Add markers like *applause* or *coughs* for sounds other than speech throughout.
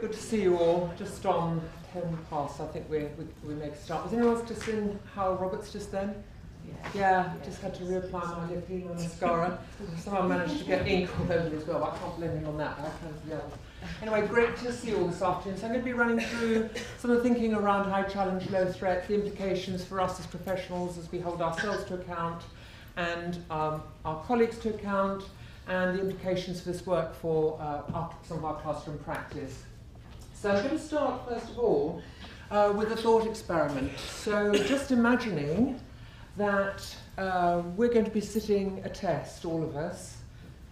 good to see you all. Just on 10 past, I think we, we, we make a start. Was anyone else just in Hywel Roberts just then? Yeah, yeah, just had to reapply my lippy and mascara. Somehow managed to get ink all over as well. I can't blame him on that. I of, yeah. Anyway, great to see you all this afternoon. So I'm going to be running through some of the thinking around high challenge, low threat, the implications for us as professionals as we hold ourselves to account and um, our colleagues to account, and the implications for this work for uh, our, some of our classroom practice. So I'm going to start, first of all, uh, with a thought experiment. So just imagining that uh, we're going to be sitting a test, all of us,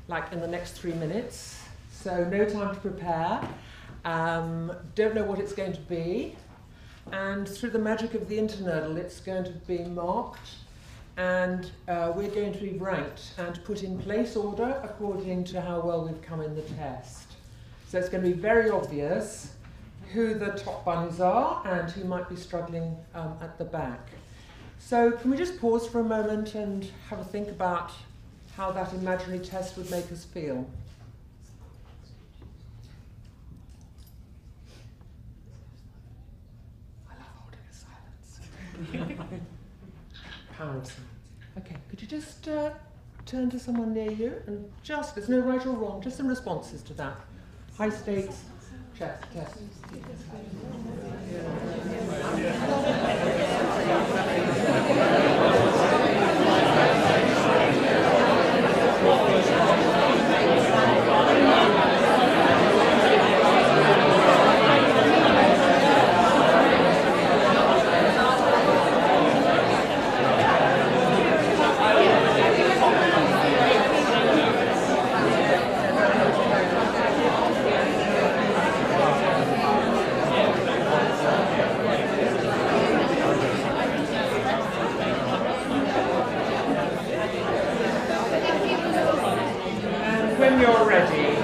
like in the next three minutes. So no time to prepare. Um, don't know what it's going to be. And through the magic of the internal, it's going to be marked and uh, we're going to be ranked and put in place order according to how well we've come in the test. So it's going to be very obvious who the top bunnies are and who might be struggling um, at the back. So can we just pause for a moment and have a think about how that imaginary test would make us feel? I love holding a silence. *laughs* Power of silence. Okay, could you just uh, turn to someone near you and just, there's no right or wrong, just some responses to that. High stakes, chest test. And *laughs* when you're ready,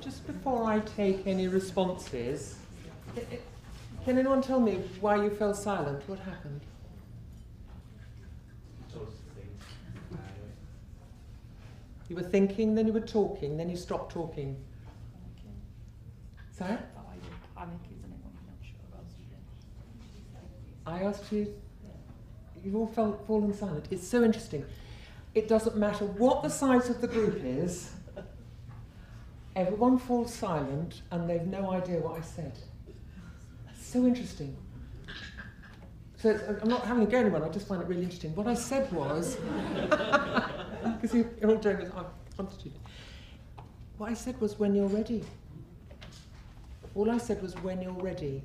just before I take any responses, i- i- can anyone tell me why you fell silent? What happened? You were thinking, then you were talking, then you stopped talking. Sorry? I asked you, you've all fell, fallen silent. It's so interesting. It doesn't matter what the size of the group is, everyone falls silent and they've no idea what I said. That's so interesting. So I'm not having a go at anyone, I just find it really interesting. What I said was, *laughs* because you- you're all doing this on quantity. What I said was, when you're ready. All I said was, when you're ready.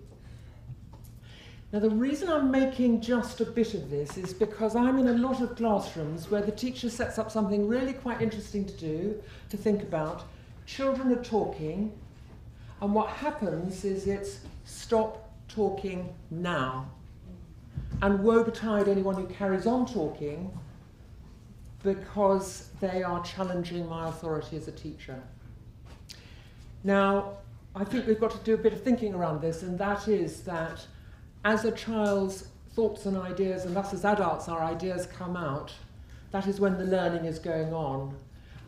Now, the reason I'm making just a bit of this is because I'm in a lot of classrooms where the teacher sets up something really quite interesting to do, to think about. Children are talking, and what happens is it's stop talking now. And woe betide anyone who carries on talking because they are challenging my authority as a teacher. Now, I think we've got to do a bit of thinking around this, and that is that as a child's thoughts and ideas, and thus as adults our ideas come out, that is when the learning is going on.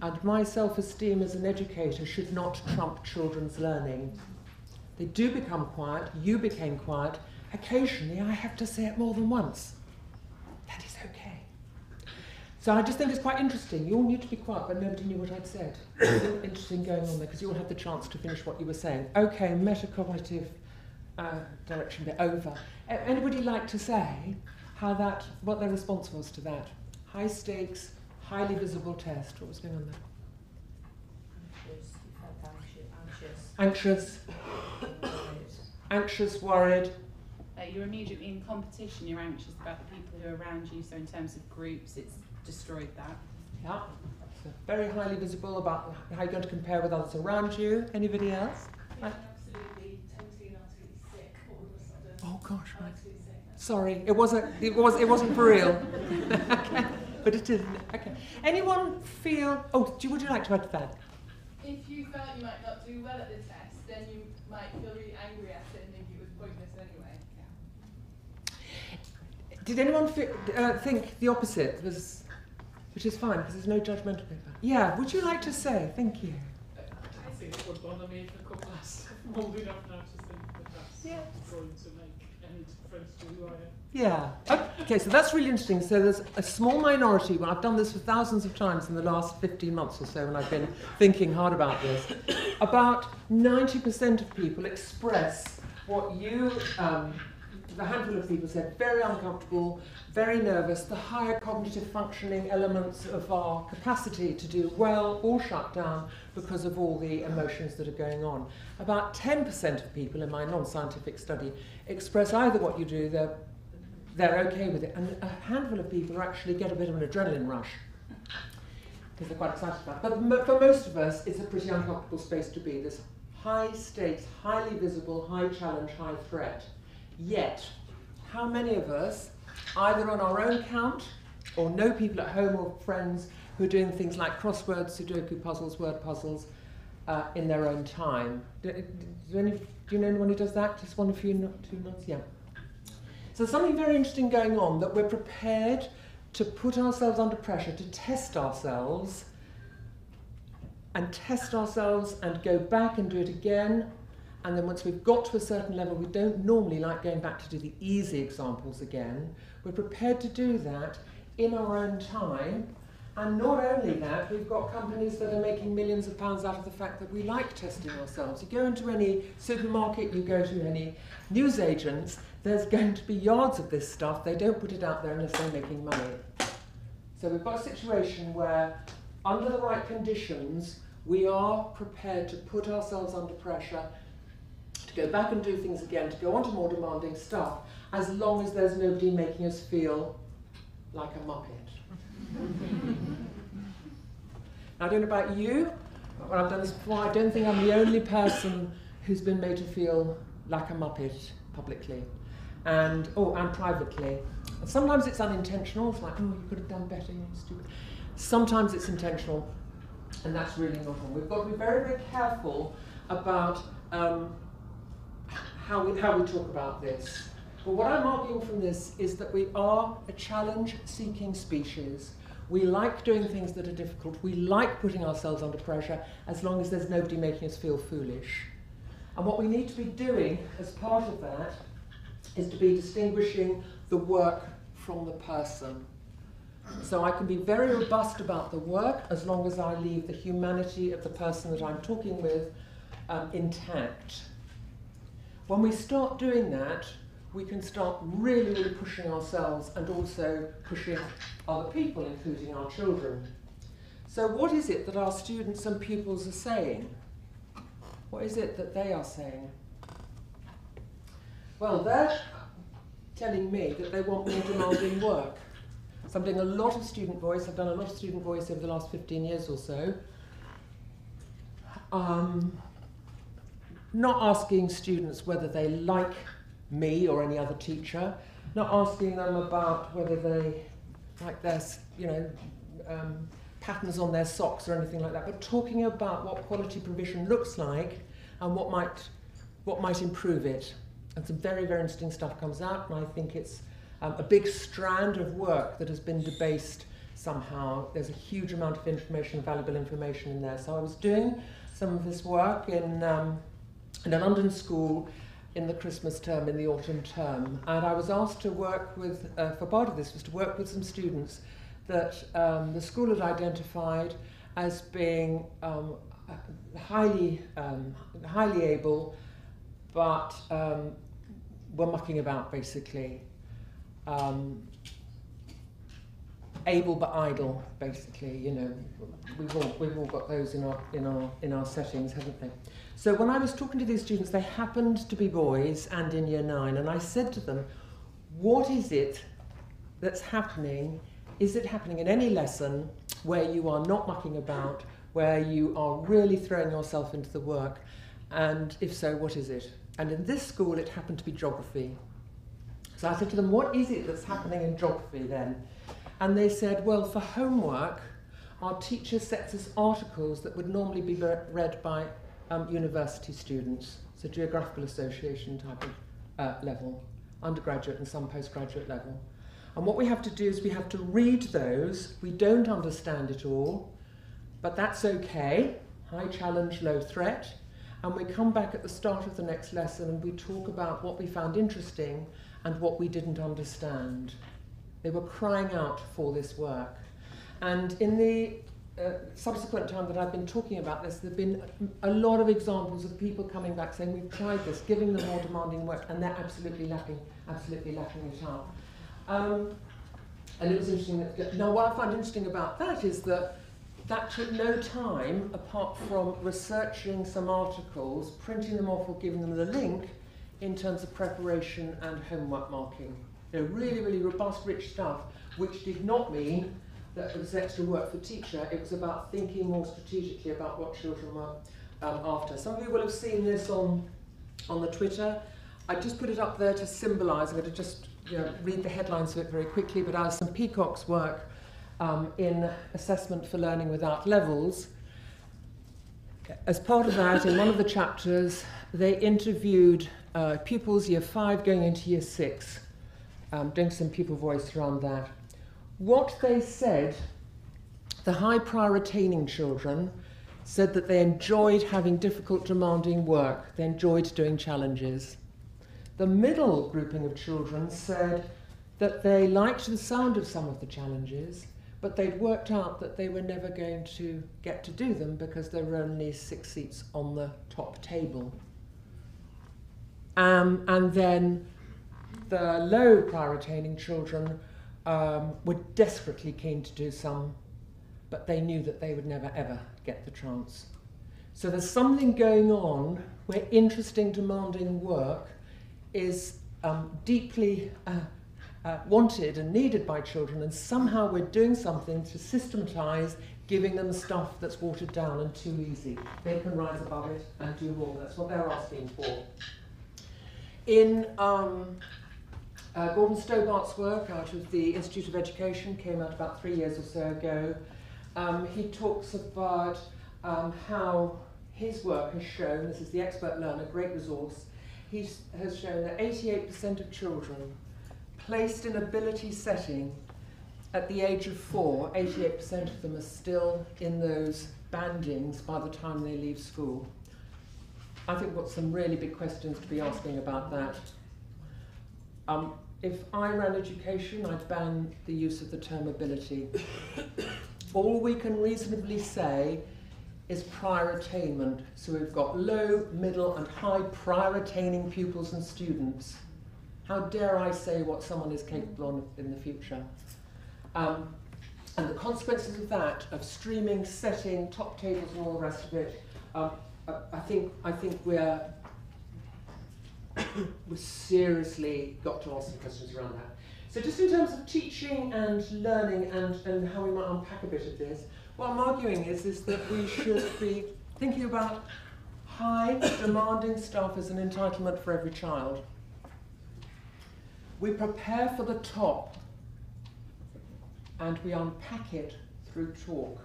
And my self esteem as an educator should not trump children's learning. They do become quiet, you became quiet. Occasionally, I have to say it more than once. That is okay. So I just think it's quite interesting. You all knew to be quiet, but nobody knew what I'd said. *coughs* Interesting going on there because you all had the chance to finish what you were saying. Okay, metacognitive uh, direction bit over. A- Anybody like to say how that, what their response was to that? High stakes, highly visible test. What was going on there? Anxious, anxious, anxious, anxious worried. Uh, you're immediately in competition, you're anxious about the people who are around you, so in terms of groups, it's destroyed that. Yeah. So very highly visible about how you're going to compare with others around you. Anybody else? Right. absolutely totally and utterly sick all of a sudden. Oh gosh, right. Sorry, it wasn't. It was. It wasn't for real. okay, *laughs* *laughs* but it is. Okay. Anyone feel? Oh, do, would you like to add to that? If you felt you might not do well at the test, then you might feel really angry at it and think it was pointless anyway. Did anyone fi- uh, think the opposite was which is fine because there's no judgmental paper. Yeah, would you like to say? Thank you. I think it would bother me if a couple has *laughs* old enough now to think that that's Yeah. going to make any difference to who I am. Yeah. Okay, so that's really interesting. So there's a small minority, well, I've done this for thousands of times in the last 15 months or so when I've been thinking hard about this. About 90% of people express what you, um, a handful of people said, very uncomfortable, very nervous, the higher cognitive functioning elements of our capacity to do well all shut down because of all the emotions that are going on. About 10% of people in my non-scientific study express either what you do, they're they're okay with it. And a handful of people actually get a bit of an adrenaline rush because they're quite excited about it. But for most of us, it's a pretty uncomfortable space to be. This high stakes, highly visible, high challenge, high threat. Yet, how many of us, either on our own count or know people at home or friends who are doing things like crosswords, Sudoku puzzles, word puzzles uh, in their own time? Do, do, any, do you know anyone who does that? Just one of you, two nods? Yeah. So something very interesting going on that we're prepared to put ourselves under pressure, to test ourselves, and test ourselves and go back and do it again. And then once we've got to a certain level, we don't normally like going back to do the easy examples again. We're prepared to do that in our own time. And not only that, we've got companies that are making millions of pounds out of the fact that we like testing ourselves. You go into any supermarket, you go to any newsagents, there's going to be yards of this stuff. They don't put it out there unless they're making money. So we've got a situation where, under the right conditions, we are prepared to put ourselves under pressure, to go back and do things again, to go on to more demanding stuff, as long as there's nobody making us feel like a muppet. *laughs* now, I don't know about you, but I've done this before. I don't think I'm the only person who's been made to feel like a muppet publicly and oh, and privately. Sometimes it's unintentional. It's like, oh, you could have done better. You're stupid. Sometimes it's intentional, and that's really not on. We've got to be very, very careful about um, how we how we talk about this. But what I'm arguing from this is that we are a challenge-seeking species. We like doing things that are difficult. We like putting ourselves under pressure as long as there's nobody making us feel foolish. And what we need to be doing as part of that is to be distinguishing the work from the person. So I can be very robust about the work as long as I leave the humanity of the person that I'm talking with um, intact. When we start doing that, we can start really, really pushing ourselves and also pushing other people, including our children. So, what is it that our students and pupils are saying? What is it that they are saying? Well, they're telling me that they want more demanding work. So I'm doing a lot of student voice. I've done a lot of student voice over the last 15 years or so. Um, not asking students whether they like me or any other teacher, not asking them about whether they like their, you know, um, patterns on their socks or anything like that, but talking about what quality provision looks like and what might, what might improve it. And some very, very interesting stuff comes out, and I think it's um, a big strand of work that has been debased somehow. There's a huge amount of information, valuable information in there. So I was doing some of this work in, um, in a London school in the Christmas term, in the autumn term, and I was asked to work with, uh, for part of this was to work with some students that um, the school had identified as being um, highly, um, highly able, but um, were mucking about basically. Um, able but idle, basically. You know, we've all we've all got those in our in our in our settings, haven't they? So when I was talking to these students, they happened to be boys and in year nine, and I said to them, "What is it that's happening? Is it happening in any lesson where you are not mucking about, where you are really throwing yourself into the work? And if so, what is it?" And in this school, it happened to be geography. So I said to them, What is it that's happening in geography then? And they said, Well, for homework, our teacher sets us articles that would normally be read by um, university students, so geographical association type of uh, level, undergraduate and some postgraduate level. And what we have to do is we have to read those. We don't understand it all, but that's okay. High challenge, low threat. And we come back at the start of the next lesson and we talk about what we found interesting and what we didn't understand. They were crying out for this work. And in the uh, subsequent time that I've been talking about this, there have been a lot of examples of people coming back saying, We've tried this, giving them more demanding work, and they're absolutely lacking, absolutely lacking it out. Um, and it was interesting that, now what I find interesting about that is that that took no time apart from researching some articles, printing them off or giving them the link in terms of preparation and homework marking. You know, really, really robust, rich stuff, which did not mean that it was extra work for teacher. It was about thinking more strategically about what children were um, after. Some of you will have seen this on, on the Twitter. I just put it up there to symbolise. I'm going to just you know, read the headlines of it very quickly, but Alison Peacock's work um, in Assessment for Learning Without Levels. As part of that, in one of the chapters, they interviewed uh, pupils year five going into year six, um, doing some pupil voice around that. What they said, the high prior attaining children said that they enjoyed having difficult, demanding work, they enjoyed doing challenges. The middle grouping of children said that they liked the sound of some of the challenges, but they'd worked out that they were never going to get to do them because there were only six seats on the top table. Um, and then the low prior attaining children um, were desperately keen to do some, but they knew that they would never ever get the chance. So there's something going on where interesting, demanding work is um, deeply uh, uh, wanted and needed by children, and somehow we're doing something to systematize giving them stuff that's watered down and too easy. They can rise above it and do more. That's what they're asking for. In um, uh, Gordon Stobart's work out of the Institute of Education, came out about three years or so ago, um, he talks about um, how his work has shown, this is the expert learner, great resource, he has shown that 88% of children placed in ability setting at the age of four, 88% of them are still in those bandings by the time they leave school. I think we've got some really big questions to be asking about that. Um, if I ran education, I'd ban the use of the term ability. All we can reasonably say is prior attainment. So we've got low, middle, and high prior attaining pupils and students. How dare I say what someone is capable of in the future? Um, and the consequences of that, of streaming, setting, top tables, and all the rest of it, um, I think I think we're *coughs* we've seriously got to ask some questions around that. So just in terms of teaching and learning and, and how we might unpack a bit of this, what I'm arguing is, is that we should be thinking about high demanding stuff as an entitlement for every child. We prepare for the top and we unpack it through talk.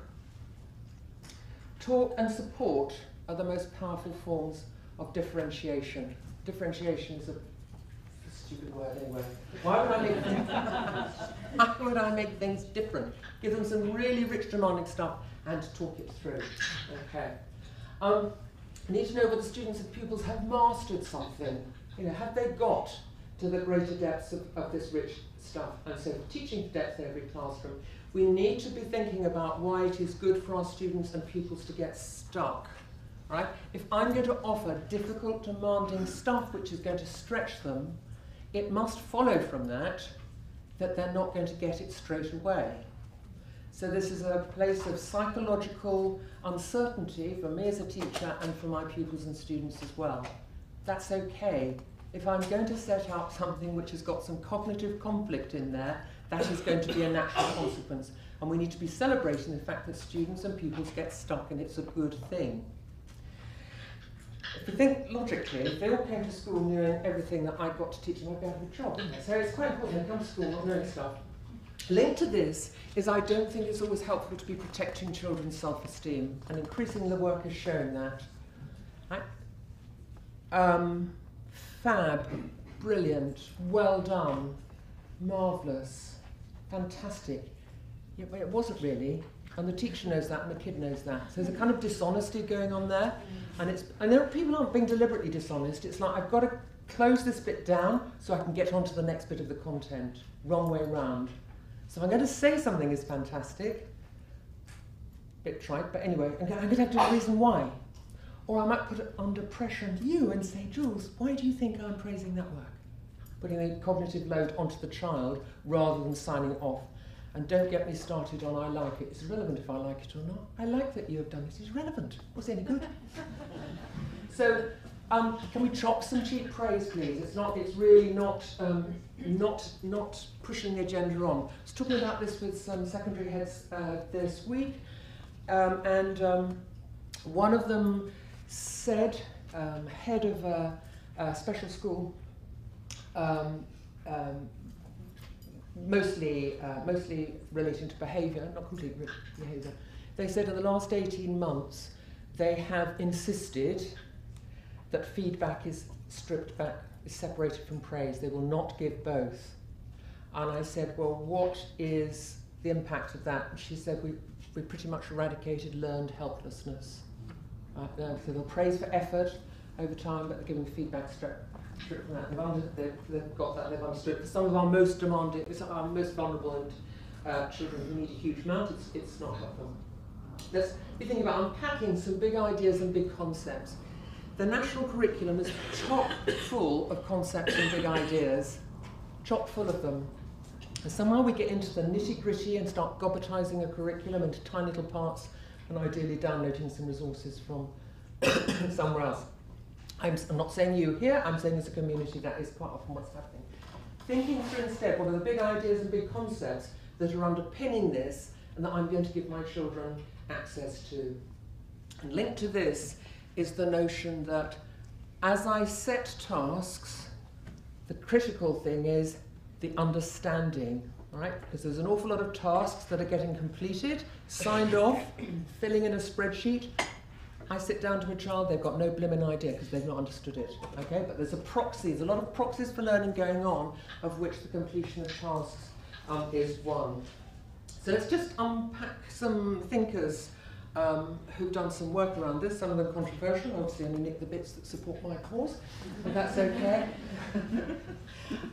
Talk and support are the most powerful forms of differentiation. Differentiation is a stupid word anyway. Why would I make things, *laughs* why would I make things different? Give them some really rich demanding stuff and talk it through. Okay. Um, need to know whether students and pupils have mastered something. You know, have they got to the greater depths of, of this rich stuff? And so teaching depth in every classroom, we need to be thinking about why it is good for our students and pupils to get stuck. Right? If I'm going to offer difficult, demanding stuff which is going to stretch them, it must follow from that that they're not going to get it straight away. So this is a place of psychological uncertainty for me as a teacher and for my pupils and students as well. That's okay. If I'm going to set up something which has got some cognitive conflict in there, that is going to be a natural *coughs* consequence. And we need to be celebrating the fact that students and pupils get stuck and it's a good thing. If you think logically, if they all came to school knowing everything that I got to teach them, I'd be out of a job, So it's quite important they come to school not knowing stuff. Linked to this is I don't think it's always helpful to be protecting children's self-esteem, and increasingly the work has shown that. Um, fab, brilliant, well done, marvellous, fantastic. Yeah, but it wasn't really. And the teacher knows that, and the kid knows that. So there's a kind of dishonesty going on there. And it's and there are people aren't being deliberately dishonest. It's like I've got to close this bit down so I can get on to the next bit of the content. Wrong way round. So I'm going to say something is fantastic. Bit trite, but anyway, I'm going to have to reason why. Or I might put it under pressure on you and say, Jules, why do you think I'm praising that work? Putting a cognitive load onto the child rather than signing off. And don't get me started on I like it. It's irrelevant if I like it or not. I like that you have done it. It's relevant. Was any good? *laughs* so, um, can we chop some cheap praise, please? It's not. It's really not. Um, not not pushing the agenda on. I was talking about this with some secondary heads uh, this week, um, and um, one of them said, um, head of a, a special school, um, um, mostly, uh, mostly relating to behaviour, not completely behaviour, they said in the last 18 months they have insisted that feedback is stripped back, is separated from praise. They will not give both. And I said, well, what is the impact of that? And she said, we, we pretty much eradicated learned helplessness. So they'll praise for effort over time, but they're giving feedback stripped from that. They've, under, they've, they've got that, they've understood. For some of our most demanding, our most vulnerable and uh, children who need a huge amount, it's, it's not helpful. Let's be thinking about unpacking some big ideas and big concepts. The national curriculum is chock full of concepts and big ideas, chock full of them. And somehow we get into the nitty gritty and start gobbetizing a curriculum into tiny little parts and ideally downloading some resources from *coughs* somewhere else. I'm, I'm not saying you here, I'm saying as a community that is quite often what's happening. Thinking through instead what are the big ideas and big concepts that are underpinning this and that I'm going to give my children access to. And linked to this is the notion that as I set tasks, the critical thing is the understanding, right? Because there's an awful lot of tasks that are getting completed, signed off, *coughs* filling in a spreadsheet. I sit down to a child, they've got no blimmin' idea because they've not understood it. Okay, but there's a proxy, there's a lot of proxies for learning going on, of which the completion of tasks um, is one. So let's just unpack some thinkers um, who've done some work around this, some of them controversial, obviously only nick the bits that support my cause, but that's okay. *laughs*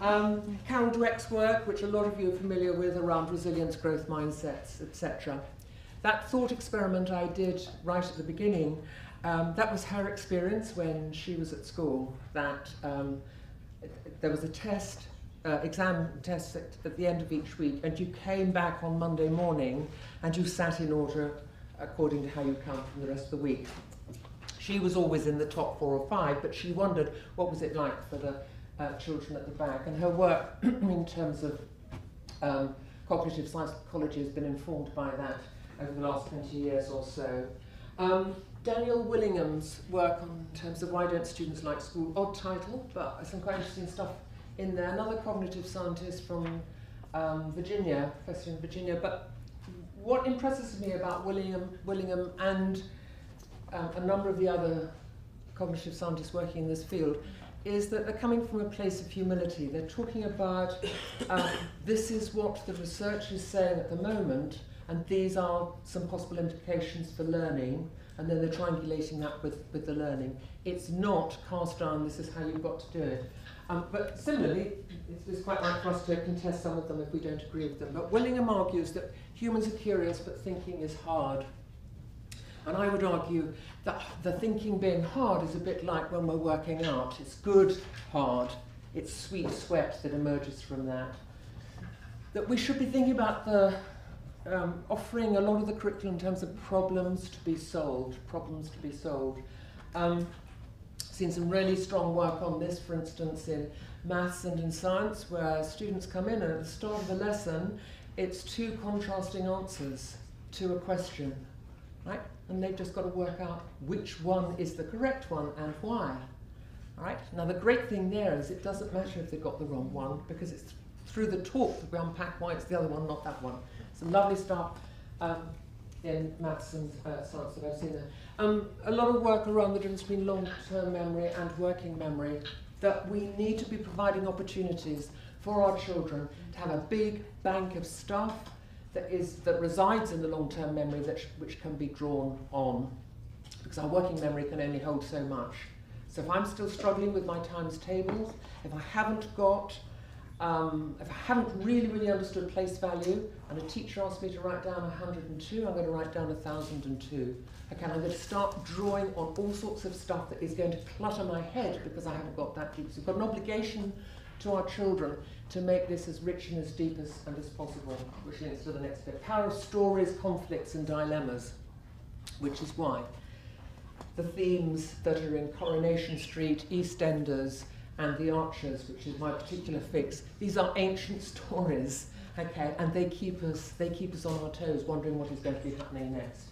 um, Carol Dweck's work, which a lot of you are familiar with, around resilience, growth mindsets, etc. That thought experiment I did right at the beginning, um, that was her experience when she was at school, that um, there was a test, uh, exam test at, at the end of each week, and you came back on Monday morning and you sat in order according to how you count from the rest of the week. She was always in the top four or five, but she wondered what was it like for the uh, children at the back. And her work *clears throat* in terms of um, cognitive psychology has been informed by that over the last 20 years or so. Um, Daniel Willingham's work on in terms of why don't students like school, odd title, but some quite interesting stuff in there. Another cognitive scientist from um, Virginia, professor in Virginia, but what impresses me about Willingham, Willingham and um, a number of the other cognitive scientists working in this field is that they're coming from a place of humility. They're talking about uh, this is what the research is saying at the moment, and these are some possible implications for learning, and then they're triangulating that with, with the learning. It's not cast down, this is how you've got to do it. Um, but similarly, it's, it's quite right for us to contest some of them if we don't agree with them. But Willingham argues that humans are curious, but thinking is hard. And I would argue that the thinking being hard is a bit like when we're working out. It's good, hard. It's sweet sweat that emerges from that. That we should be thinking about the um, offering a lot of the curriculum in terms of problems to be solved, problems to be solved. Um, seen some really strong work on this, for instance, in maths and in science, where students come in and at the start of the lesson, it's two contrasting answers to a question, right? And they've just got to work out which one is the correct one and why. All right? Now, the great thing there is it doesn't matter if they've got the wrong one because it's through the talk that we unpack why it's the other one, not that one. Some lovely stuff um, in maths and uh, science that I've seen there. Um, a lot of work around the difference between long-term memory and working memory, that we need to be providing opportunities for our children to have a big bank of stuff that is that resides in the long-term memory that which can be drawn on because our working memory can only hold so much. So if I'm still struggling with my times tables, if I haven't got um, if I haven't really, really understood place value, and a teacher asks me to write down 102, I'm going to write down 1002. Okay, I'm going to start drawing on all sorts of stuff that is going to clutter my head because I haven't got that deep. So we've got an obligation to our children to make this as rich and as deep as, and as possible, which links to the next bit. Power of stories, conflicts, and dilemmas, which is why the themes that are in Coronation Street, EastEnders, and The Archers, which is my particular fix, these are ancient *laughs* stories, okay, and they keep us, they keep us on our toes, wondering what is going to be happening next.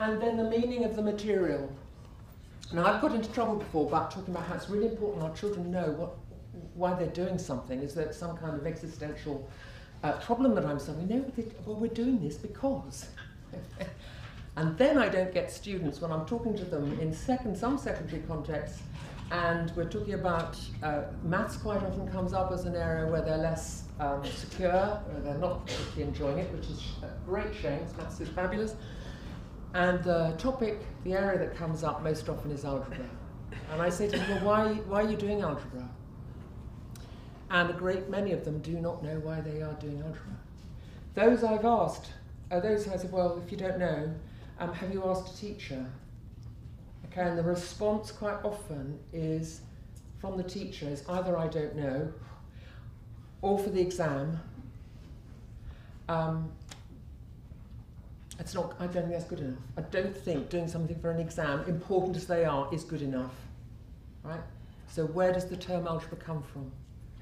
And then the meaning of the material. Now, I've got into trouble before about talking about how it's really important our children know what, why they're doing something. Is that some kind of existential uh, problem that I'm solving? No, well, we're doing this because. *laughs* and then I don't get students when I'm talking to them in second, some secondary contexts, and we're talking about uh, maths quite often comes up as an area where they're less um, secure, or they're not particularly enjoying it, which is a great shame. Maths is fabulous. And the topic, the area that comes up most often is algebra. And I say to them, why, why are you doing algebra? And a great many of them do not know why they are doing algebra. Those I've asked, are those I said, well, if you don't know, um, have you asked a teacher? Okay, and the response quite often is from the teacher is either I don't know, or for the exam, um, it's not, I don't think that's good enough. I don't think doing something for an exam, important as they are, is good enough. Right? So where does the term algebra come from?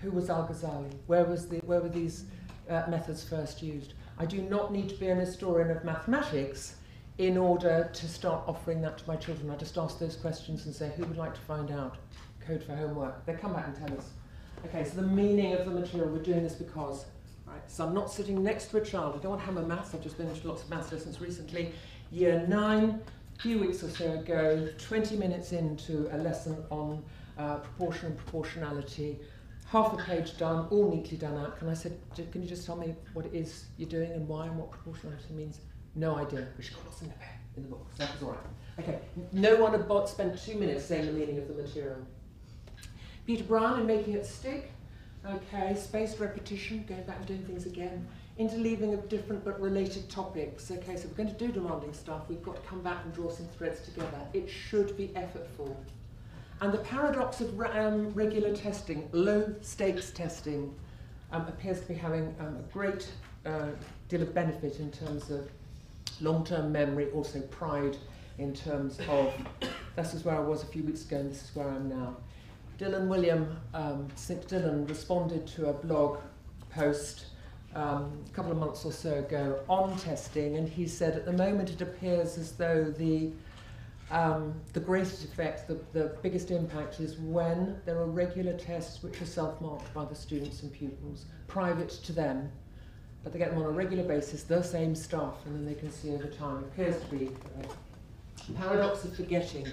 Who was Al-Ghazali? Where, was the, where were these uh, methods first used? I do not need to be an historian of mathematics in order to start offering that to my children. I just ask those questions and say, who would like to find out? Code for homework. They come back and tell us. Okay, so the meaning of the material, we're doing this because Right, so I'm not sitting next to a child. I don't want hammer maths. I've just been to lots of maths lessons recently. Year nine, a few weeks or so ago, 20 minutes into a lesson on uh, proportion and proportionality, half the page done, all neatly done out. And I said, can you just tell me what it is you're doing and why and what proportionality means? No idea, but she got lots in the, in the book, so that was all right. Okay, no one had spent two minutes saying the meaning of the material. Peter Brown in Making It Stick, Okay, spaced repetition, going back and doing things again. Interleaving of different but related topics. Okay, so we're going to do demanding stuff. We've got to come back and draw some threads together. It should be effortful. And the paradox of um, regular testing, low stakes testing, um, appears to be having um, a great uh, deal of benefit in terms of long term memory, also pride in terms of this is where I was a few weeks ago and this is where I am now. Dylan Wiliam, um, St. Dylan, responded to a blog post um, a couple of months or so ago on testing, and he said at the moment it appears as though the um, the greatest effect, the, the biggest impact is when there are regular tests which are self-marked by the students and pupils, private to them, but they get them on a regular basis, the same stuff, and then they can see over time. It appears to be a paradox of forgetting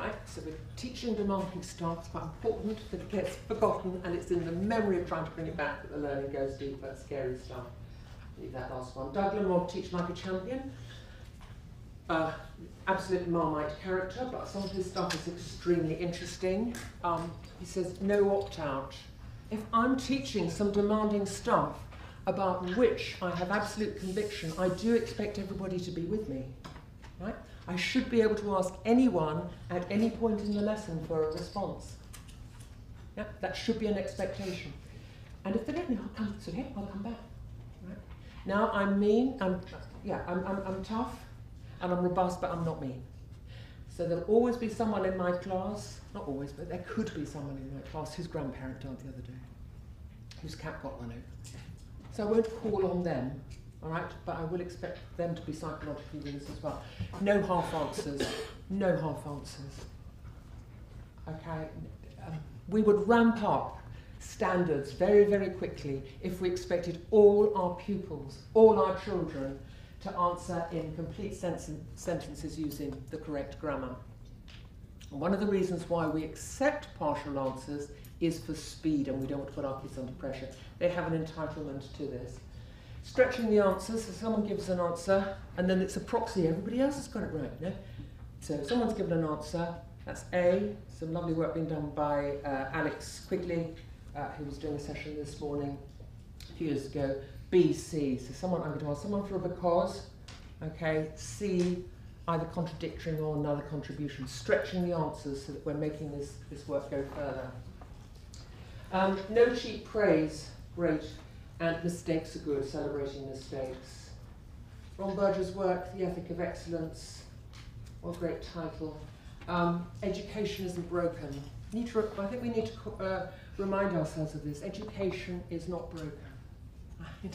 right? So we're teaching demanding stuff, it's quite important that it gets forgotten and it's in the memory of trying to bring it back that the learning goes deeper, scary stuff. Leave that last one. Doug Lemov, Teach Like a Champion. Uh, absolute Marmite character, but some of his stuff is extremely interesting. Um, he says, no opt-out. If I'm teaching some demanding stuff about which I have absolute conviction, I do expect everybody to be with me, right? I should be able to ask anyone at any point in the lesson for a response. Yeah, that should be an expectation. And if they don't know, I'll come, I'll come back. Right? Now, I'm mean, I'm, yeah, I'm, I'm, I'm tough, and I'm robust, but I'm not mean. So there'll always be someone in my class, not always, but there could be someone in my class whose grandparent died the other day, whose cat got run over. So I won't call on them all right? But I will expect them to be psychologically with us as well. No half answers. No half answers. Okay? Um, we would ramp up standards very, very quickly if we expected all our pupils, all our children, to answer in complete sen sentences using the correct grammar. And one of the reasons why we accept partial answers is for speed and we don't want to put our kids under pressure. They have an entitlement to this. Stretching the answers, so someone gives an answer and then it's a proxy, everybody else has got it right? So someone's given an answer, that's A, some lovely work being done by uh, Alex Quigley, uh, who was doing a session this morning a few years ago. B, C, so someone, I'm going to ask someone for a because, okay, C, either contradictory or another contribution, stretching the answers so that we're making this, this work go further. Um, no cheap praise, great, and mistakes are good, celebrating mistakes. Ron Berger's work, The Ethic of Excellence, what a great title. Um, education isn't broken. Need to, I think we need to uh, remind ourselves of this. Education is not broken. *laughs*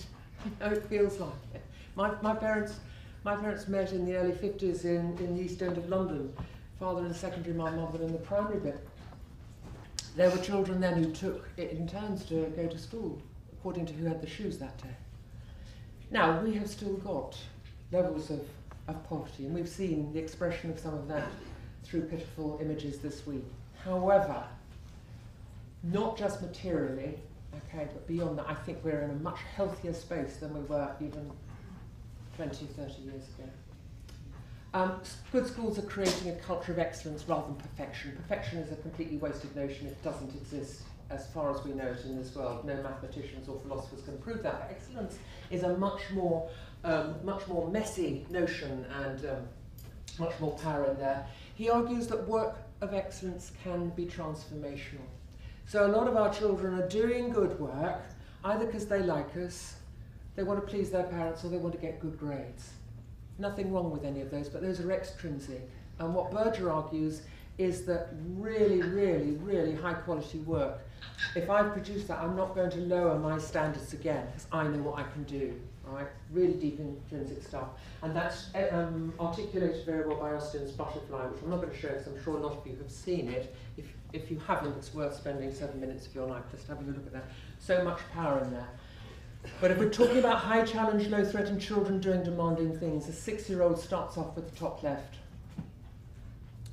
Know, it feels like it. My, my parents my parents met in the early 50s in, in the East End of London. Father in the secondary, my mother in the primary bit. There were children then who took it in turns to go to school, according to who had the shoes that day. Now, we have still got levels of, of poverty, and we've seen the expression of some of that through pitiful images this week. However, not just materially, okay, but beyond that, I think we're in a much healthier space than we were even 20, 30 years ago. Um, good schools are creating a culture of excellence rather than perfection. Perfection is a completely wasted notion. It doesn't exist as far as we know it in this world. No mathematicians or philosophers can prove that. But excellence is a much more, um, much more messy notion and um, much more power in there. He argues that work of excellence can be transformational. So a lot of our children are doing good work either because they like us, they want to please their parents, or they want to get good grades. Nothing wrong with any of those, but those are extrinsic. And what Berger argues is that really, really, really high quality work, if I produce that, I'm not going to lower my standards again because I know what I can do. Right? Really deep intrinsic stuff. And that's uh, um, articulated very well by Austin's Butterfly, which I'm not going to show because I'm sure a lot of you have seen it. If, if you haven't, it's worth spending seven minutes of your life just having a look at that. So much power in there. But if we're talking about high challenge, low threat, and children doing demanding things, a six year old starts off with the top left.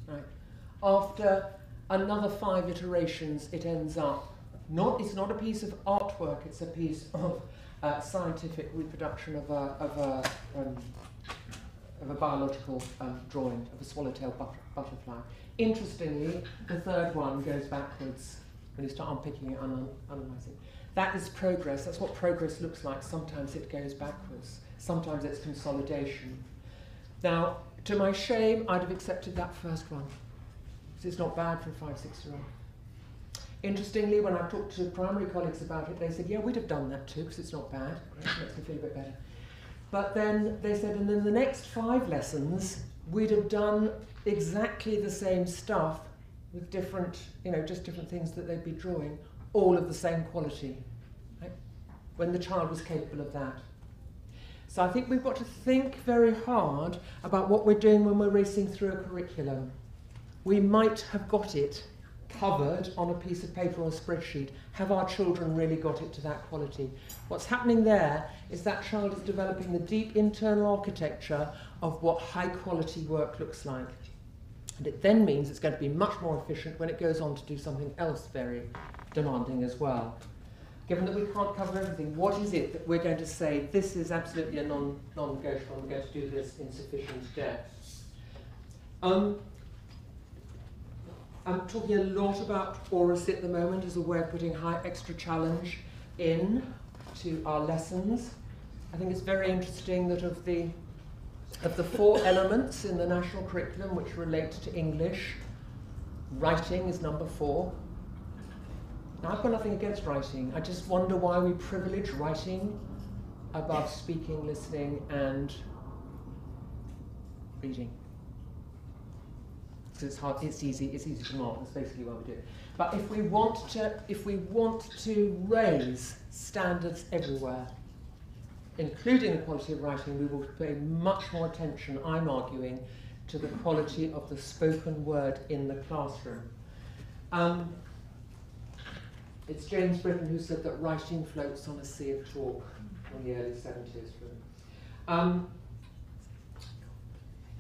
Right. After another five iterations, it ends up not, it's not a piece of artwork, it's a piece of uh, scientific reproduction of a, of a, um, of a biological um, drawing of a swallowtail but- butterfly. Interestingly, the third one goes backwards when you start unpicking it and analysing. That is progress. That's what progress looks like. Sometimes it goes backwards. Sometimes it's consolidation. Now, to my shame, I'd have accepted that first one. It's not bad for a five, six year old. Interestingly, when I talked to primary colleagues about it, they said, yeah, we'd have done that too, because it's not bad. It makes me feel a bit better. But then they said, and then the next five lessons, we'd have done exactly the same stuff with different, you know, just different things that they'd be drawing, all of the same quality, right? When the child was capable of that. So I think we've got to think very hard about what we're doing when we're racing through a curriculum. We might have got it covered on a piece of paper or a spreadsheet. Have our children really got it to that quality? What's happening there is that child is developing the deep internal architecture of what high quality work looks like. And it then means it's going to be much more efficient when it goes on to do something else very demanding as well. Given that we can't cover everything, what is it that we're going to say, this is absolutely a non, non-negotiable, we're going to do this in sufficient depth? Um, I'm talking a lot about oracy at the moment as a way of putting high extra challenge in to our lessons. I think it's very interesting that of the of the four *laughs* elements in the national curriculum which relate to English, writing is number four. Now, I've got nothing against writing. I just wonder why we privilege writing above speaking, listening, and reading. Because it's hard, it's easy, it's easy to mark. That's basically why we do it. But if we want to, if we want to raise standards everywhere, including the quality of writing, we will pay much more attention, I'm arguing, to the quality of the spoken word in the classroom. Um, it's James Britton who said that writing floats on a sea of talk in the early 70s. Um,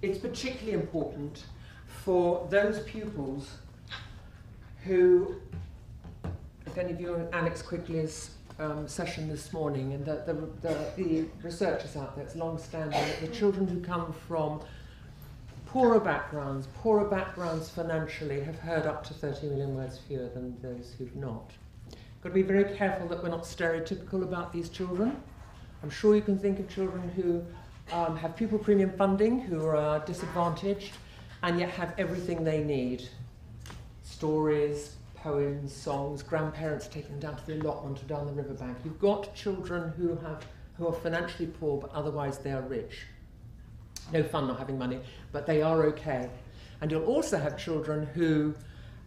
it's particularly important for those pupils who if any of you are in Alex Quigley's um, session this morning, and the, the, the, the out there, it's long standing, that the children who come from poorer backgrounds, poorer backgrounds financially, have heard up to 30 million words fewer than those who've not. Got to be very careful that we're not stereotypical about these children. I'm sure you can think of children who um, have pupil premium funding, who are disadvantaged, and yet have everything they need stories, poems, songs, grandparents taking them down to the allotment or down the riverbank. You've got children who, have, who are financially poor, but otherwise they are rich. No fun not having money, but they are okay. And you'll also have children who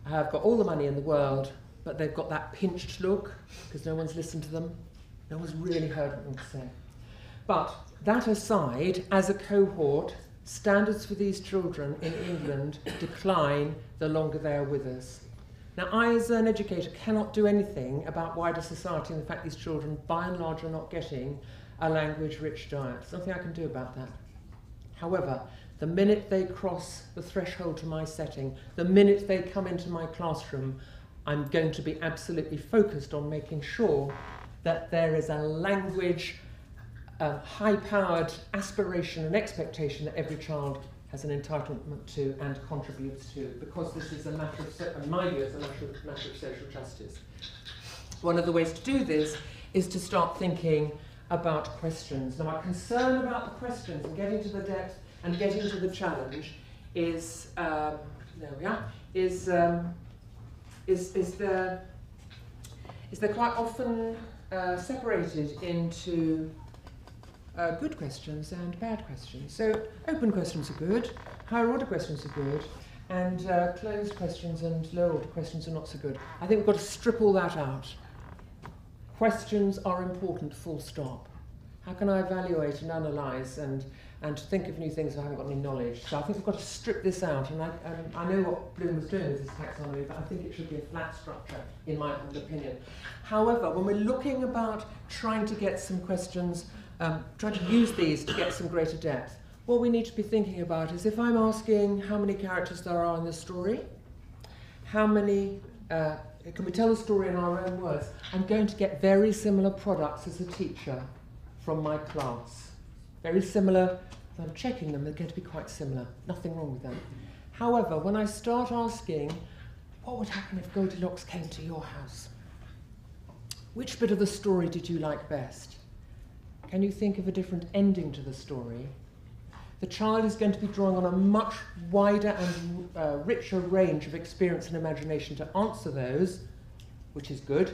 have got all the money in the world, but they've got that pinched look because no one's listened to them. No one's really heard what them say. But that aside, as a cohort, standards for these children in England decline the longer they are with us. Now, I, as an educator, cannot do anything about wider society and the fact these children, by and large, are not getting a language rich diet. There's nothing I can do about that. However, the minute they cross the threshold to my setting, the minute they come into my classroom, I'm going to be absolutely focused on making sure that there is a language a high-powered aspiration and expectation that every child has an entitlement to and contributes to, because this is a matter of, in my view, it's a matter of, matter of social justice. One of the ways to do this is to start thinking about questions. Now, my concern about the questions and getting to the depth and getting to the challenge is, um, there we are, is, um, is, is, the, is they're quite often uh, separated into uh, good questions and bad questions. So open questions are good, higher order questions are good, and uh, closed questions and lower order questions are not so good. I think we've got to strip all that out. Questions are important, full stop. How can I evaluate and analyse and, and think of new things if I haven't got any knowledge? So I think we've got to strip this out, and I, and I know what Bloom was doing with his taxonomy, but I think it should be a flat structure, in my opinion. However, when we're looking about trying to get some questions um, try to use these to get some greater depth. What we need to be thinking about is if I'm asking how many characters there are in the story, how many, uh, can we tell the story in our own words? I'm going to get very similar products as a teacher from my class. Very similar, I'm checking them, they're going to be quite similar. Nothing wrong with them. However, when I start asking, what would happen if Goldilocks came to your house? Which bit of the story did you like best? Can you think of a different ending to the story? The child is going to be drawing on a much wider and uh, richer range of experience and imagination to answer those, which is good.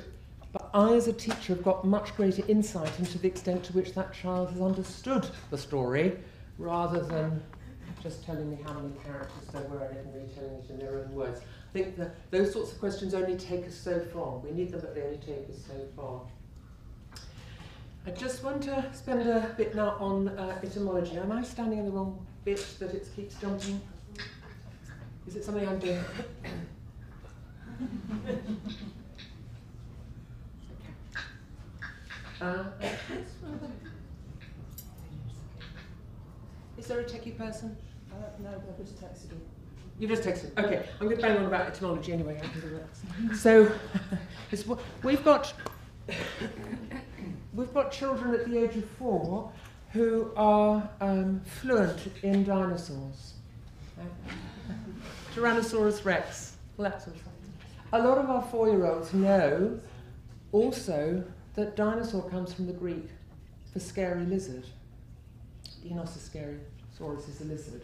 But I, as a teacher, have got much greater insight into the extent to which that child has understood the story rather than just telling me how many characters there were and retelling it in their own words. I think that those sorts of questions only take us so far. We need them, but they only take us so far. I just want to spend a bit now on uh, etymology. Am I standing in the wrong bit that it keeps jumping? Is it something I'm doing? *coughs* uh, is there a techie person? Uh, no, I just texted him. You just texted. Okay, I'm going to bang on about etymology anyway. I can do that. *laughs* so, *laughs* it's, we've got we've got children at the age of four who are um, fluent in dinosaurs. *laughs* Tyrannosaurus rex, all that sort of stuff. A lot of our four-year-olds know also that dinosaur comes from the Greek for scary lizard. Dinos is scary, Saurus is a lizard.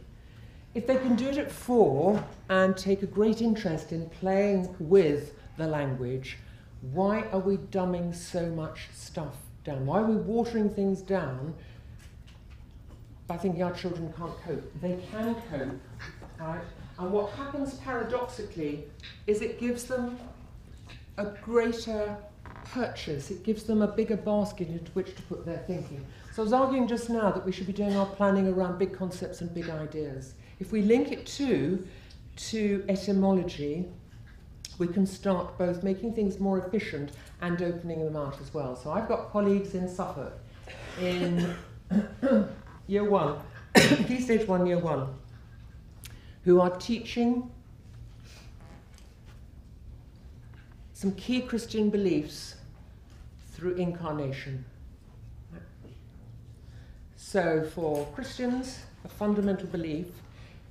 If they can do it at four and take a great interest in playing with the language, why are we dumbing so much stuff down? Why are we watering things down by thinking our children can't cope? They can cope, right? And what happens paradoxically is it gives them a greater purchase, it gives them a bigger basket into which to put their thinking. So I was arguing just now that we should be doing our planning around big concepts and big ideas. If we link it to, to etymology, we can start both making things more efficient and opening them out as well. So I've got colleagues in Suffolk in *coughs* year one, *coughs* key stage one, year one, who are teaching some key Christian beliefs through incarnation. So, for Christians, a fundamental belief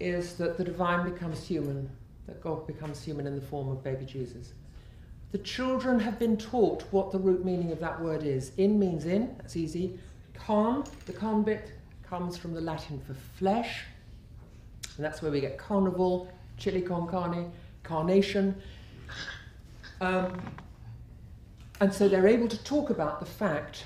is that the divine becomes human, that God becomes human in the form of baby Jesus. The children have been taught what the root meaning of that word is. In means in, that's easy. Carn, the carn bit, comes from the Latin for flesh, and that's where we get carnival, chili con carne, carnation. Um, and so they're able to talk about the fact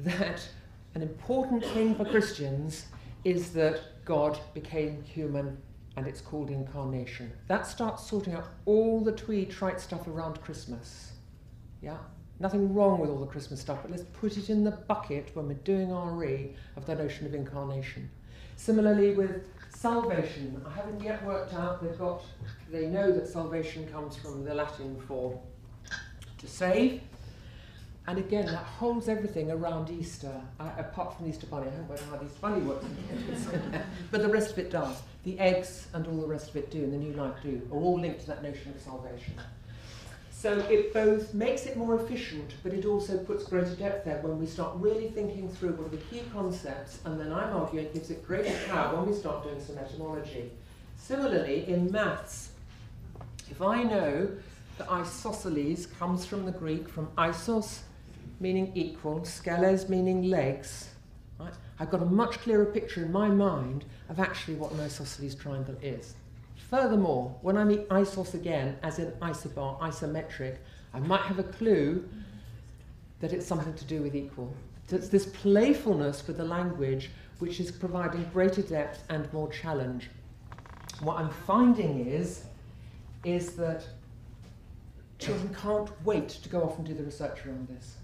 that an important thing for Christians is that God became human and it's called incarnation. That starts sorting out all the twee trite stuff around Christmas. Yeah? Nothing wrong with all the Christmas stuff, but let's put it in the bucket when we're doing RE of the notion of incarnation. Similarly with salvation, I haven't yet worked out, they've got, they know that salvation comes from the Latin for to save. And again, that holds everything around Easter, uh, apart from Easter Bunny. I haven't worked out how the Easter Bunny works, *laughs* but the rest of it does. The eggs and all the rest of it do, and the new life do, are all linked to that notion of salvation. So it both makes it more efficient, but it also puts greater depth there when we start really thinking through what are the key concepts, and then I'm arguing gives it greater power when we start doing some etymology. Similarly, in maths, if I know that isosceles comes from the Greek, from isos, meaning equal, skeles meaning legs? I've got a much clearer picture in my mind of actually what an isosceles triangle is. Furthermore, when I meet isos again, as in isobar, isometric, I might have a clue that it's something to do with equal. So it's this playfulness with the language which is providing greater depth and more challenge. What I'm finding is, is that children can't wait to go off and do the research around this.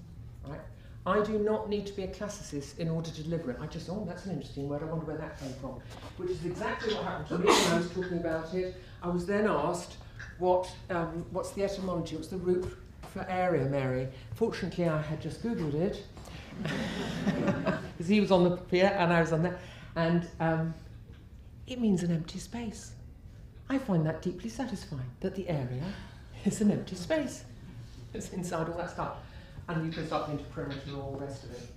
Right? I do not need to be a classicist in order to deliver it. I just, oh, that's an interesting word. I wonder where that came from. Which is exactly what happened to me when I was talking about it. I was then asked, what, um, what's the etymology? What's the root for area, Mary? Fortunately, I had just Googled it. *laughs* Because he was on the pier and I was on there. And um, it means an empty space. I find that deeply satisfying, that the area is an empty space. It's inside all that stuff and you can start into perimeter and all the rest of it.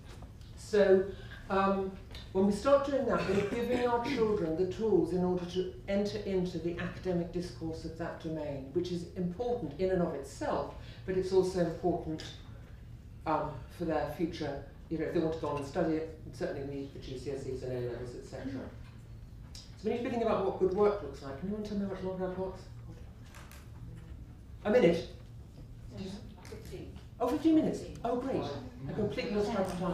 So um, when we start doing that, we're giving our children the tools in order to enter into the academic discourse of that domain, which is important in and of itself, but it's also important um, for their future, you know, if they want to go on and study it, certainly need for GCSEs and A-levels, etc. So we need to be thinking about what good work looks like. Can anyone tell me how what long that works? A minute? Oh, 15 minutes? Oh, great. I completely lost track of time.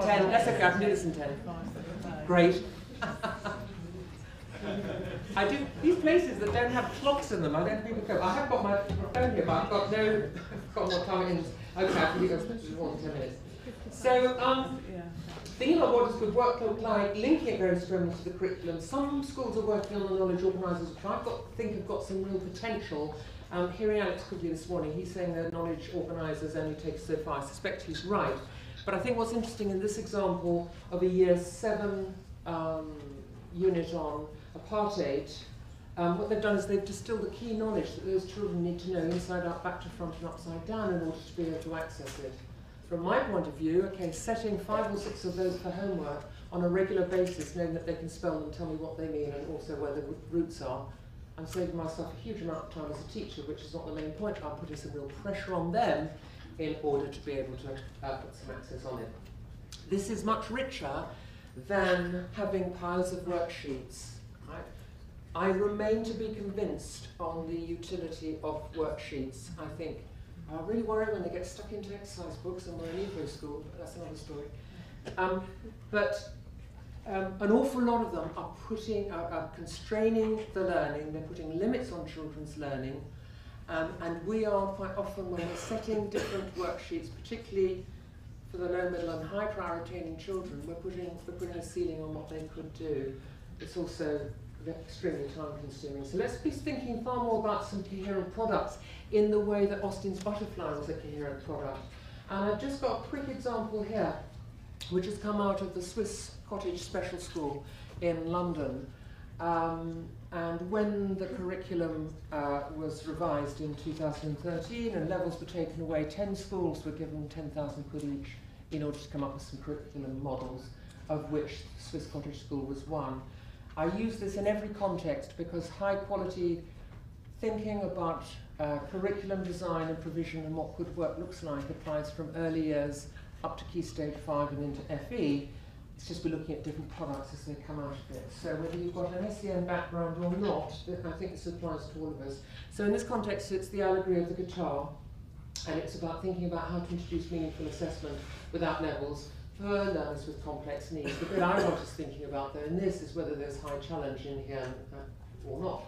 10, that's okay, I can do this in 10. Great. *laughs* I do, these places that don't have clocks in them, I don't think people go. I have got my phone here, but I've got no, *laughs* got more time in. Okay, I can do this than 10 minutes. So, um, thinking about what does good work look like, linking it very strongly to the curriculum. Some schools are working on the knowledge organisers, which I think have got some real potential um, hearing Alex Quigley this morning, he's saying that knowledge organisers only take so far. I suspect he's right. But I think what's interesting in this example of a year seven um, unit on apartheid, um, what they've done is they've distilled the key knowledge that those children need to know inside out, back to front and upside down in order to be able to access it. From my point of view, okay, setting five or six of those for homework on a regular basis, knowing that they can spell them, tell me what they mean, and also where the roots are, I'm saving myself a huge amount of time as a teacher, which is not the main point. I'm putting some real pressure on them in order to be able to uh, put some access on it. This is much richer than having piles of worksheets. I remain to be convinced on the utility of worksheets. I think I really worry when they get stuck into exercise books and we're in eco school, but that's another story. Um, but um, an awful lot of them are putting, are, are, constraining the learning, they're putting limits on children's learning, um, and we are quite often, when we're setting different worksheets, particularly for the low, middle, and high priority attaining children, we're putting, we're putting a ceiling on what they could do. It's also extremely time consuming. So let's be thinking far more about some coherent products in the way that Austin's Butterfly was a coherent product. And I've just got a quick example here, which has come out of the Swiss Cottage Special School in London. Um, and when the curriculum uh, was revised in 2013 and levels were taken away, 10 schools were given 10,000 quid each in order to come up with some curriculum models, of which Swiss Cottage School was one. I use this in every context because high quality thinking about uh, curriculum design and provision and what good work looks like applies from early years up to Key Stage 5 and into FE. It's just we're looking at different products as they come out of it. So whether you've got an SEN background or not, I think this applies to all of us. So in this context, it's the allegory of the guitar, and it's about thinking about how to introduce meaningful assessment without levels for learners with complex needs. The bit I want us thinking about though in this is whether there's high challenge in here uh, or not.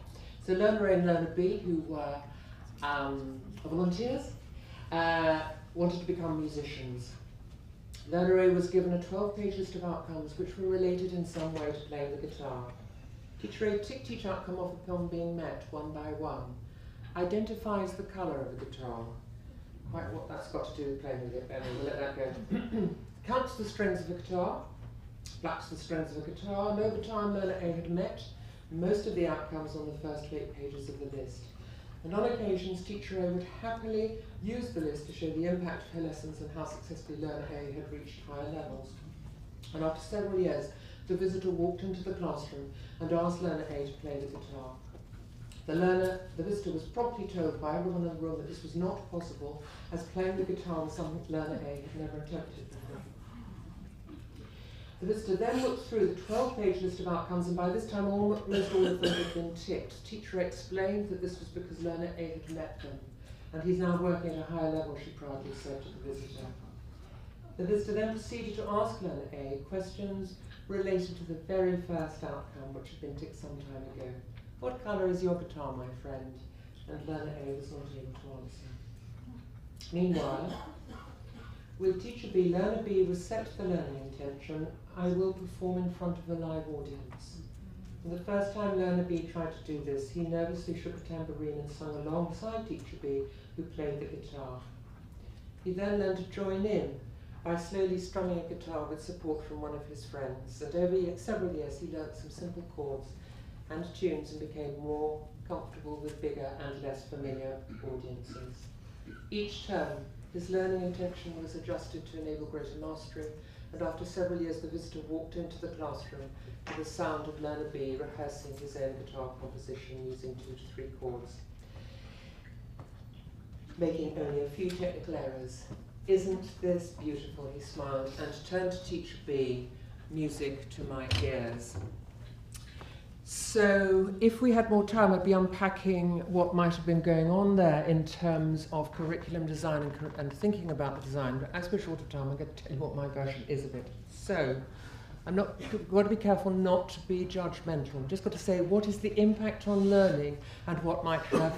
So learner A and learner B, who were um, volunteers, uh, wanted to become musicians. A was given a 12-page list of outcomes which were related in some way to playing the guitar. Teacher A ticked each outcome off upon being met one by one. Identifies the colour of a guitar. Quite what that's got to do with playing with it, Benny, we'll let that go. *coughs* Counts the strings of a guitar, flaps the strings of a guitar, and over time learner A had met most of the outcomes on the first eight pages of the list. And on occasions, teacher A would happily use the list to show the impact of her lessons and how successfully learner A had reached higher levels. And after several years, the visitor walked into the classroom and asked learner A to play the guitar. The learner, the visitor was promptly told by everyone in the room that this was not possible, as playing the guitar was something learner A had never attempted before. The visitor then looked through the 12 page list of outcomes, and by this time almost all of them had been ticked. Teacher explained that this was because learner A had met them, and he's now working at a higher level, she proudly said to the visitor. The visitor then proceeded to ask learner A questions related to the very first outcome, which had been ticked some time ago. What colour is your guitar, my friend? And learner A was not able to answer. Meanwhile, with teacher B, learner B was set the learning intention, I will perform in front of a live audience. And the first time learner B tried to do this, he nervously shook a tambourine and sung alongside teacher B, who played the guitar. He then learned to join in by slowly strumming a guitar with support from one of his friends. And over several years, he learnt some simple chords and tunes and became more comfortable with bigger and less familiar audiences. Each term, his learning intention was adjusted to enable greater mastery, and after several years, the visitor walked into the classroom to the sound of learner B rehearsing his own guitar composition using two to three chords, making only a few technical errors. Isn't this beautiful? He smiled and turned to teacher B, music to my ears. So, if we had more time, I'd be unpacking what might have been going on there in terms of curriculum design and, cur- and thinking about the design. But as we're short of time, I'm going to tell you what my version is of it. So, I'm not got to be careful not to be judgmental. I've just got to say what is the impact on learning and what might have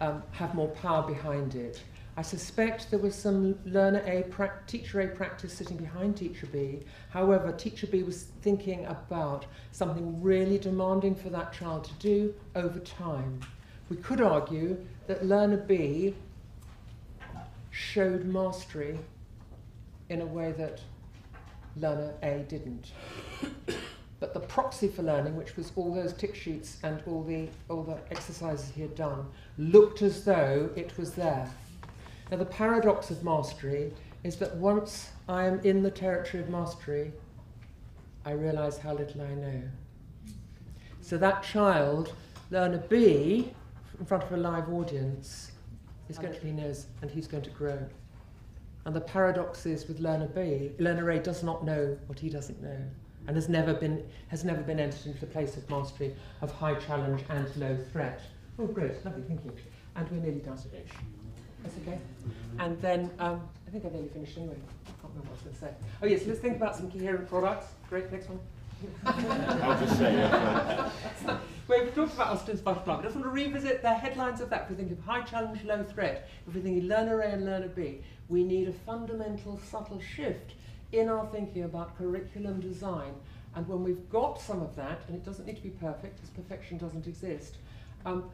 um, have more power behind it. I suspect there was some learner A, teacher A practice sitting behind teacher B. However, teacher B was thinking about something really demanding for that child to do over time. We could argue that learner B showed mastery in a way that learner A didn't. But the proxy for learning, which was all those tick sheets and all the, all the exercises he had done, looked as though it was there. Now, the paradox of mastery is that once I am in the territory of mastery, I realise how little I know. So that child, learner B, in front of a live audience, is going to he knows, and he's going to grow. And the paradox is with learner B, learner A does not know what he doesn't know, and has never been has never been entered into the place of mastery of high challenge and low threat. Oh, great, lovely, thank you. And we're nearly done. That's okay. And then um, I think I nearly finished anyway. I can't remember what I was going to say. Oh yes, let's think about some coherent products. Great, next one. *laughs* I'll just say, *laughs* Well, we've talked about Austin's butterfly. I just want to revisit the headlines of that. If we think of high challenge, low threat, if we think of learner A and learner B, we need a fundamental, subtle shift in our thinking about curriculum design. And when we've got some of that, and it doesn't need to be perfect, because perfection doesn't exist, um,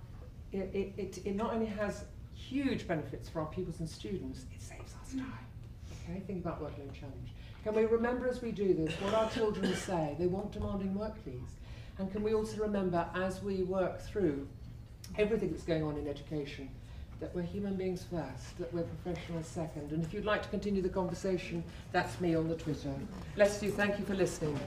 it, it, it, it not only has huge benefits for our pupils and students, it saves us mm. time. Okay, think about workload challenge. Can we remember as we do this what our children say? They want demanding work, please. And can we also remember, as we work through everything that's going on in education, that we're human beings first, that we're professionals second. And if you'd like to continue the conversation, that's me on the Twitter. Bless you, thank you for listening.